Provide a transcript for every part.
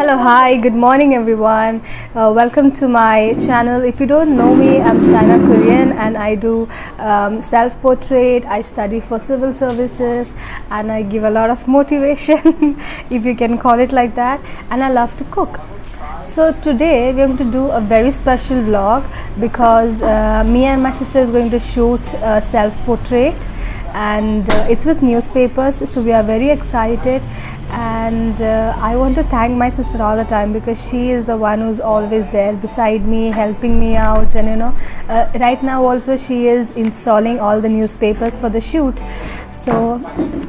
Hello, hi, good morning, everyone. Uh, welcome to my channel. If you don't know me, I'm Styna Kuryan and I do um, self portrait. I study for civil services and I give a lot of motivation, if you can call it like that. And I love to cook. So today we're going to do a very special vlog because uh, me and my sister is going to shoot a self portrait and uh, it's with newspapers so we are very excited. And uh, i want to thank my sister all the time because she is the one who's always there beside me helping me out. And you know uh, right now also she is installing all the newspapers for the shoot. So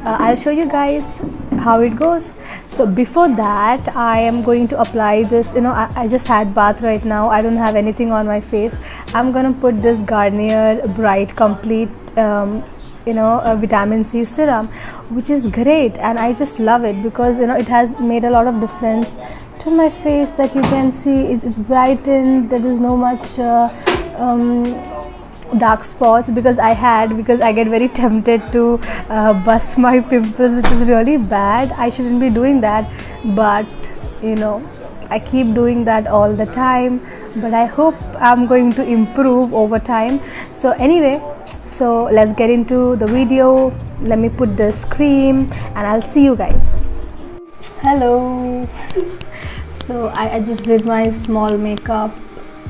uh, i'll show you guys how it goes. So before that i am going to apply this you know I, I just had bath right now. I don't have anything on my face. I'm gonna put this garnier bright complete um, you know a vitamin c serum which is great and i just love it because you know it has made a lot of difference to my face that you can see. It's brightened there is no much uh, um, dark spots because i had because i get very tempted to uh, bust my pimples which is really bad. I shouldn't be doing that but you know i keep doing that all the time but i hope i'm going to improve over time. So anyway so let's get into the video. Let me put this cream and i'll see you guys. Hello. So I, I, just did my small makeup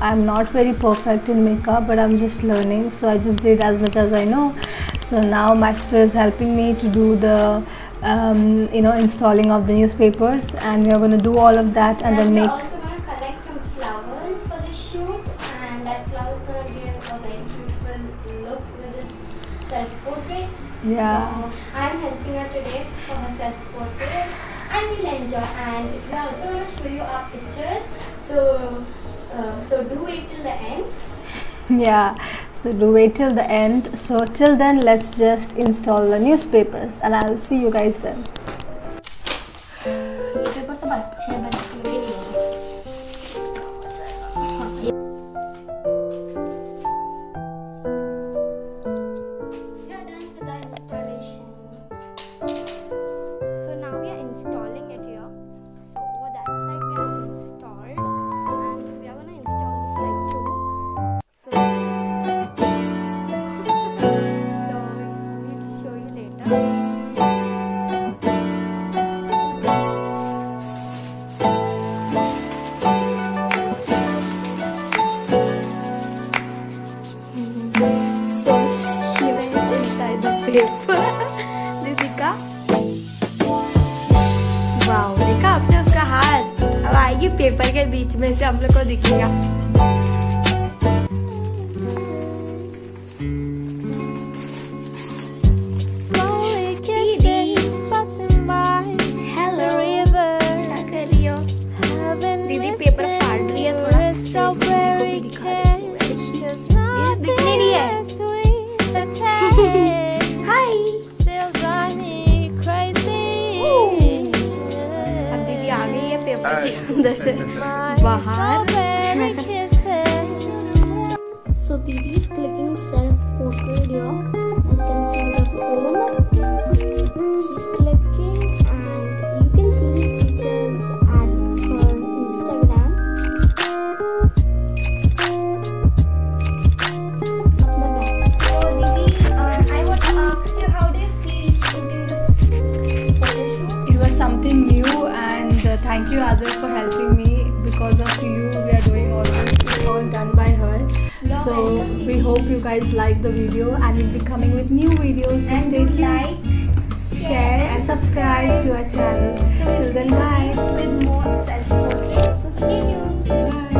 i'm not very perfect in makeup but i'm just learning so i just did as much as i know so now my sister is helping me to do the um, you know installing of the newspapers and we are going to do all of that and, then make I also want to collect some flowers for the shoot and then make self-portrait. Yeah. So I'm helping her today for her self-portrait and we'll enjoy and we are also going to show you our pictures. So, uh, so do wait till the end. Yeah, so do wait till the end. So till then, let's just install the newspapers and I'll see you guys then. Deepika wow देखा आपने उसका हाथ। अब आएगी paper के बीच में से हम लोग को दिखेगा। दीदी। पेपर फाड़ अंदर से बाहर। so we hope you guys like the video and we'll be coming with new videos. So and stay tuned. like share and subscribe to our channel. Till then bye. With more self-portraits so stay tuned